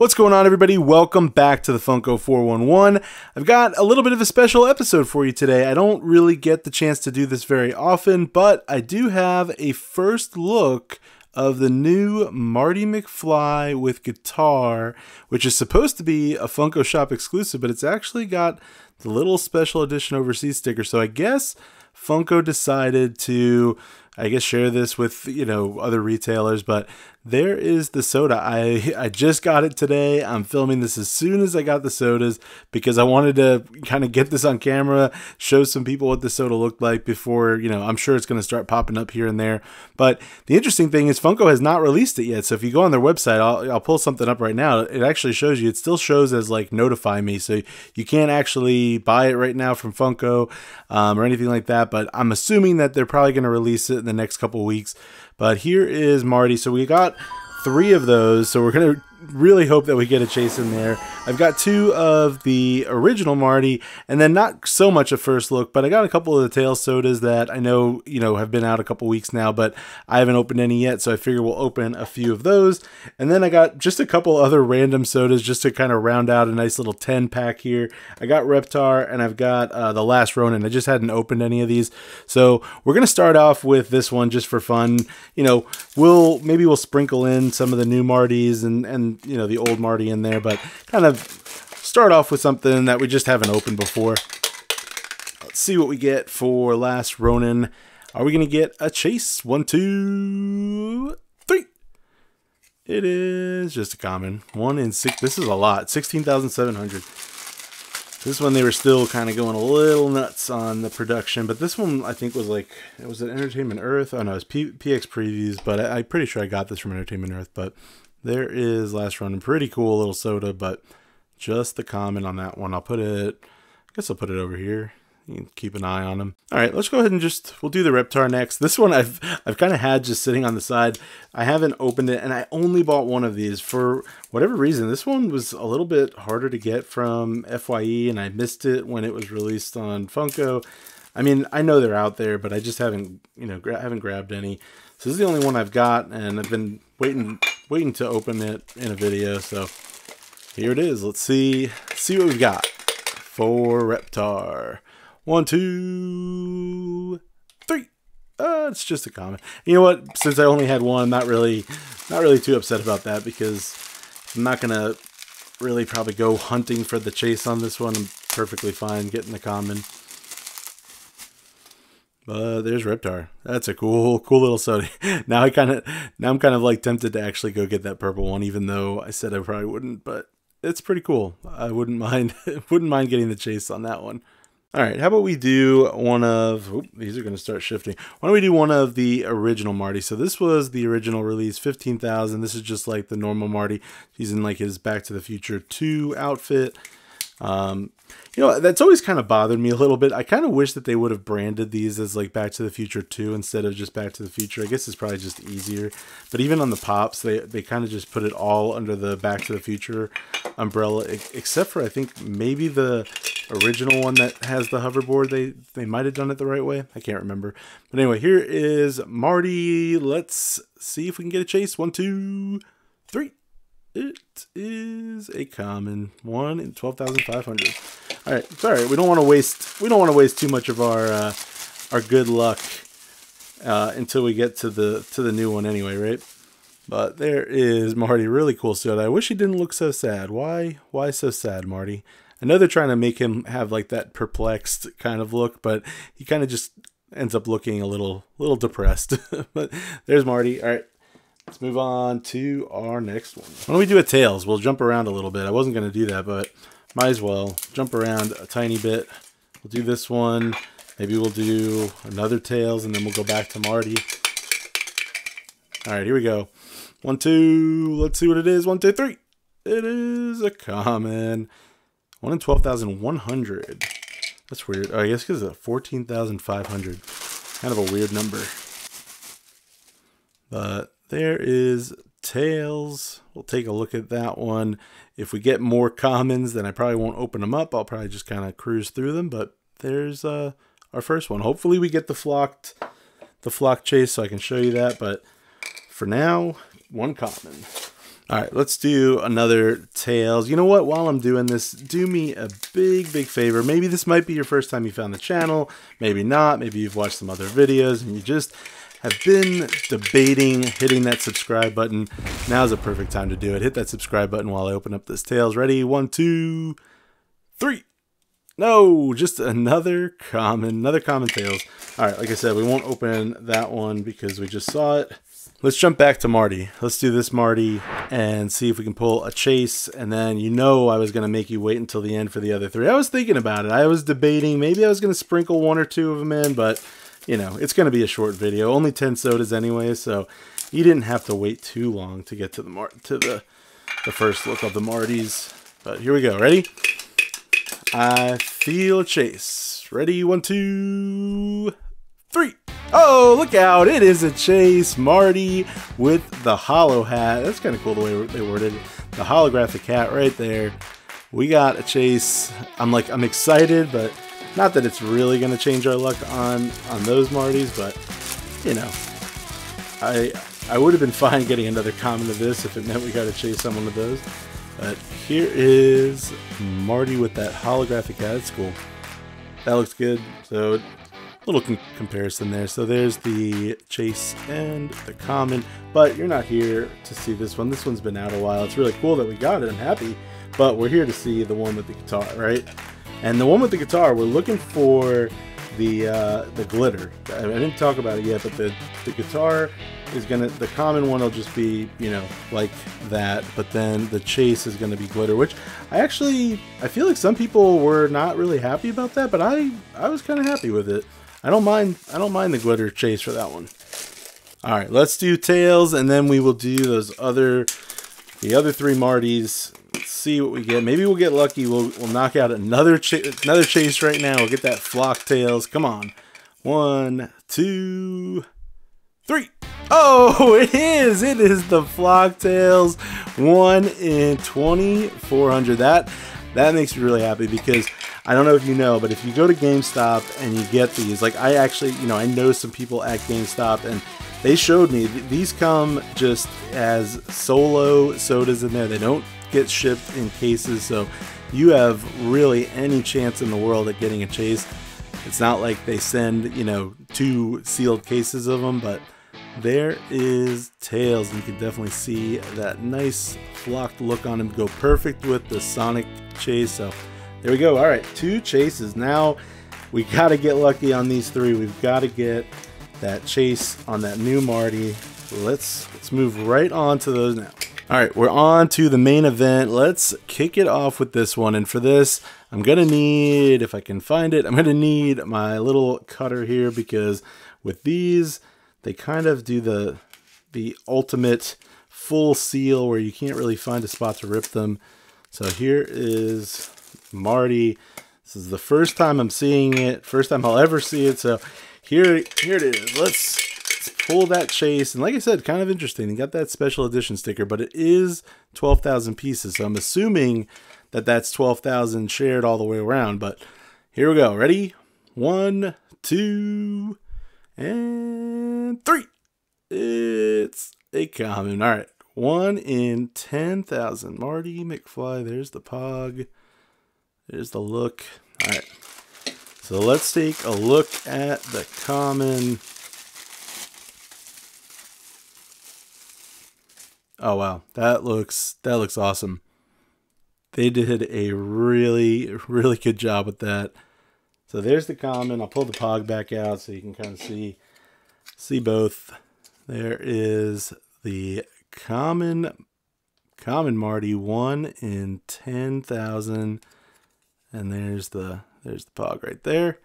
What's going on, everybody? Welcome back to the Funko 411. I've got a little bit of a special episode for you today. I don't really get the chance to do this very often, but I do have a first look of the new Marty McFly with guitar, which is supposed to be a Funko Shop exclusive, but it's actually got the little special edition overseas sticker. So I guess Funko decided to I guess share this with you know other retailers, but there is the soda. I I just got it today. I'm filming this as soon as I got the sodas because I wanted to kind of get this on camera, show some people what the soda looked like before, you know, I'm sure it's going to start popping up here and there. But the interesting thing is Funko has not released it yet. So if you go on their website, I'll, I'll pull something up right now. It actually shows you, it still shows as like notify me. So you can't actually buy it right now from Funko um, or anything like that. But I'm assuming that they're probably going to release it in the next couple weeks. But here is Marty. So we got three of those. So we're going to really hope that we get a chase in there. I've got two of the original Marty, and then not so much a first look, but I got a couple of the tail sodas that I know, you know, have been out a couple weeks now, but I haven't opened any yet, so I figure we'll open a few of those. And then I got just a couple other random sodas just to kind of round out a nice little 10 pack here. I got Reptar and I've got uh, the Last Ronin. I just hadn't opened any of these. So we're to start off with this one just for fun. You know, we'll maybe we'll sprinkle in some of the new Martys and, and you know the old Marty in there, but kind of start off with something that we just haven't opened before. Let's see what we get for Last Ronin. Are we to get a chase? One, two, three. It is just a common. One in six. This is a lot. 16,700. This one they were still kind of going a little nuts on the production, but this one I think was like, it was it Entertainment Earth? Oh no, P PX Previews, but I, am pretty sure I got this from Entertainment Earth, but there is Last Ronin. Pretty cool little soda, but just the comment on that one. I'll put it, I guess I'll put it over here. You can keep an eye on them. All right, let's go ahead and just, we'll do the Reptar next. This one I've I've kind of had just sitting on the side. I haven't opened it, and I only bought one of these. For whatever reason, this one was a little bit harder to get from FYE, and I missed it when it was released on Funko. I mean, I know they're out there, but I just haven't, you know, gra haven't grabbed any. So this is the only one I've got, and I've been waiting waiting to open it in a video. So here it is. Let's see see what we've got for Reptar. One, two, three. Uh, it's just a comment. You know what? Since I only had one, I'm not really, not really too upset about that because I'm not gonna really probably go hunting for the chase on this one. I'm perfectly fine getting the common. But there's Reptar. That's a cool, cool little soda. now I kind of, now I'm kind of like tempted to actually go get that purple one, even though I said I probably wouldn't. But it's pretty cool. I wouldn't mind, wouldn't mind getting the chase on that one. All right, how about we do one of, these are going to start shifting. Why don't we do one of the original Marty? So this was the original release, 15,000. This is just like the normal Marty. He's in like his Back to the Future 2 outfit. Um, you know, that's always kind of bothered me a little bit. I kind of wish that they would have branded these as like Back to the Future 2 instead of just Back to the Future. I guess it's probably just easier. But even on the pops, they, they kind of just put it all under the Back to the Future umbrella, except for I think maybe the original one that has the hoverboard. They, they might have done it the right way. I can't remember. But anyway, here is Marty. Let's see if we can get a chase. One, two, three. It is a common one in twelve thousand five hundred. All right, sorry, we don't want to waste we don't want to waste too much of our uh, our good luck uh, until we get to the to the new one anyway, right? But there is Marty, really cool suit. I wish he didn't look so sad. Why why so sad, Marty? I know they're trying to make him have like that perplexed kind of look, but he kind of just ends up looking a little little depressed. but there's Marty. All right. Let's move on to our next one. Why don't we do a tails? We'll jump around a little bit. I wasn't going to do that, but might as well jump around a tiny bit. We'll do this one. Maybe we'll do another tails, and then we'll go back to Marty. All right, here we go. One, two. Let's see what it is. One, two, three. It is a common. One in 12,100. That's weird. Oh, I guess because it's a 14,500. Kind of a weird number. But there is Tails. We'll take a look at that one. If we get more commons, then I probably won't open them up. I'll probably just kind of cruise through them. But there's uh, our first one. Hopefully we get the flocked, the flock chase so I can show you that. But for now, one common. All right, let's do another Tails. You know what? While I'm doing this, do me a big, big favor. Maybe this might be your first time you found the channel. Maybe not. Maybe you've watched some other videos and you just have been debating hitting that subscribe button. Now's a perfect time to do it. Hit that subscribe button while I open up this Tails. Ready? One, two, three. No, just another common, another common Tails. All right, like I said, we won't open that one because we just saw it. Let's jump back to Marty. Let's do this Marty and see if we can pull a chase. And then you know I was going to make you wait until the end for the other three. I was thinking about it. I was debating. Maybe I was going to sprinkle one or two of them in, but, you know, it's going to be a short video. Only 10 sodas anyway, so you didn't have to wait too long to get to the Mar to the, the first look of the Martys. But here we go. Ready? I feel chase. Ready? One, two, three. Oh, look out. It is a chase. Marty with the hollow hat. That's kind of cool the way they worded it. The holographic hat right there. We got a chase. I'm like, I'm excited, but not that it's really going to change our luck on, on those Martys, but, you know, I I would have been fine getting another common of this if it meant we got to chase someone of those. But here is Marty with that holographic hat. It's cool. That looks good. So little com comparison there. So there's the chase and the common, but you're not here to see this one. This one's been out a while. It's really cool that we got it. I'm happy, but we're here to see the one with the guitar, right? And the one with the guitar, we're looking for the uh, the glitter. I didn't talk about it yet, but the the guitar is gonna the common one will just be you know like that, but then the chase is gonna be glitter, which I actually I feel like some people were not really happy about that, but I I was kind of happy with it. I don't mind. I don't mind the glitter chase for that one. All right, let's do tails, and then we will do those other, the other three Martys. See what we get. Maybe we'll get lucky. We'll we'll knock out another another chase right now. We'll get that flock tails. Come on, one, two, three. Oh, it is. It is the flock tails. One in twenty four hundred. That that makes me really happy because I don't know if you know, but if you go to GameStop and you get these, like I actually, you know, I know some people at GameStop and they showed me these come just as solo sodas in there. They don't get shipped in cases, so you have really any chance in the world at getting a chase. It's not like they send, you know, two sealed cases of them, but there is Tails. You can definitely see that nice flocked look on him go perfect with the Sonic chase. So there we go. All right, two chases. Now we got to get lucky on these three. We've got to get that chase on that new Marty. Let's let's move right on to those now. All right, we're on to the main event. Let's kick it off with this one. And for this, I'm going to need, if I can find it, I'm going to need my little cutter here because with these, they kind of do the the ultimate full seal where you can't really find a spot to rip them. So here is Marty. This is the first time I'm seeing it, first time I'll ever see it. So here, here it is. Let's, let's pull that chase. And like I said, kind of interesting. You got that special edition sticker, but it is 12,000 pieces. So I'm assuming that that's 12,000 shared all the way around. But here we go. Ready? One, two, and three. It's a common. All right. One in 10,000. Marty McFly. There's the pog. There's the look. All right. So let's take a look at the common. Oh wow, that looks that looks awesome. They did a really really good job with that. So there's the common. I'll pull the pog back out so you can kind of see see both. There is the common common Marty one in ten thousand and there's the there's the pog right there.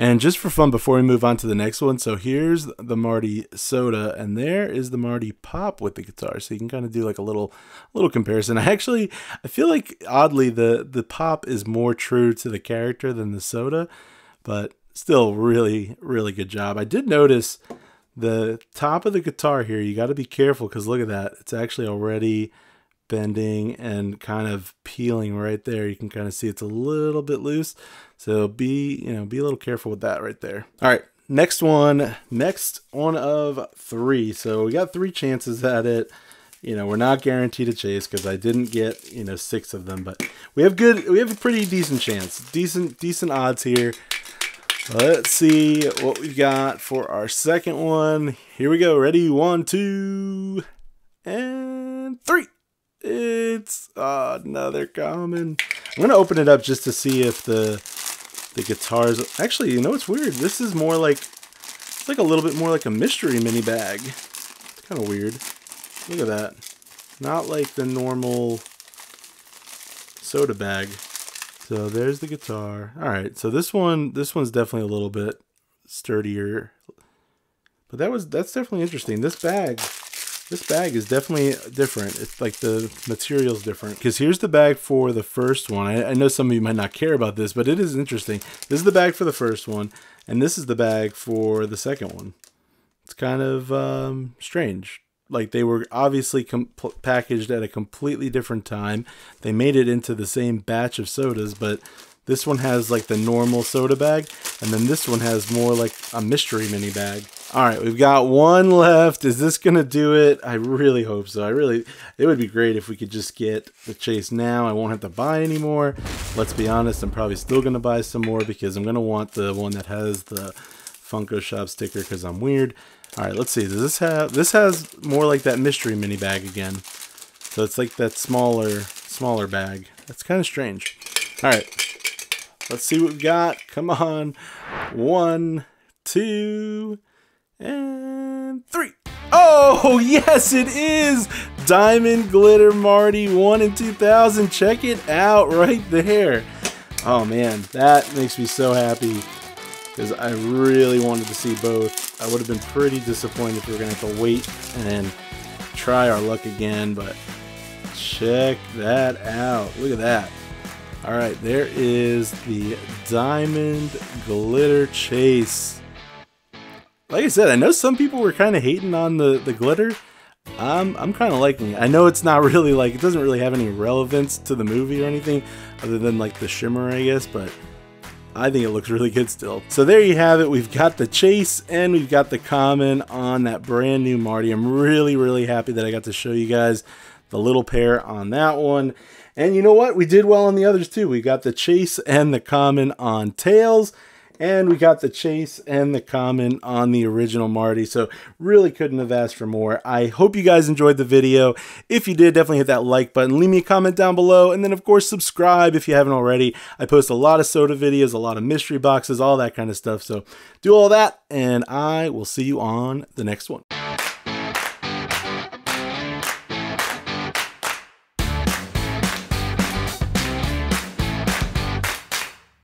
And just for fun, before we move on to the next one, so here's the Marty soda, and there is the Marty pop with the guitar. So you can kind of do like a little little comparison. I actually I feel like oddly the the pop is more true to the character than the soda, but still really really good job. I did notice the top of the guitar here. You got to be careful because look at that. It's actually already bending and kind of peeling right there. You can kind of see it's a little bit loose. So be, you know, be a little careful with that right there. All right, next one, next one of three. So we got three chances at it. You know, we're not guaranteed a chase because I didn't get, you know, six of them, but we have good, we have a pretty decent chance. Decent, decent odds here. Let's see what we've got for our second one. Here we go. Ready? One, two, and. It's another common. I'm gonna open it up just to see if the the guitars. Actually, you know what's weird? This is more like it's like a little bit more like a mystery mini bag. It's kind of weird. Look at that. Not like the normal soda bag. So there's the guitar. All right, so this one, this one's definitely a little bit sturdier. But that was that's definitely interesting. This bag, this bag is definitely different. It's like the material's different. Because here's the bag for the first one. I, I know some of you might not care about this, but it is interesting. This is the bag for the first one, and this is the bag for the second one. It's kind of um, strange like they were obviously packaged at a completely different time. They made it into the same batch of sodas, but this one has like the normal soda bag, and then this one has more like a mystery mini bag. All right, we've got one left. Is this gonna do it? I really hope so. I really, it would be great if we could just get the chase now. I won't have to buy anymore. Let's be honest, I'm probably still gonna buy some more because I'm gonna want the one that has the Funko Shop sticker because I'm weird. All right, let's see. Does this have, this has more like that mystery mini bag again. So it's like that smaller, smaller bag. That's kind of strange. All right, let's see what we've got. Come on. One, two, and three. Oh, yes, it is. Diamond Glitter Marty 1 in 2000. Check it out right there. Oh, man, that makes me so happy because I really wanted to see both. I would have been pretty disappointed if we were going to have to wait and try our luck again, but check that out. Look at that. All right, there is the Diamond Glitter Chase. Like I said, I know some people were kind of hating on the, the glitter. I'm, I'm kind of liking it. I know it's not really like, it doesn't really have any relevance to the movie or anything other than like the shimmer, I guess, but I think it looks really good still. So there you have it. We've got the chase and we've got the common on that brand new Marty. I'm really, really happy that I got to show you guys the little pair on that one. And you know what? We did well on the others too. We got the chase and the common on tails. And we got the chase and the common on the original Marty. So really couldn't have asked for more. I hope you guys enjoyed the video. If you did, definitely hit that like button. Leave me a comment down below. And then, of course, subscribe if you haven't already. I post a lot of soda videos, a lot of mystery boxes, all that kind of stuff. So do all that, and I will see you on the next one.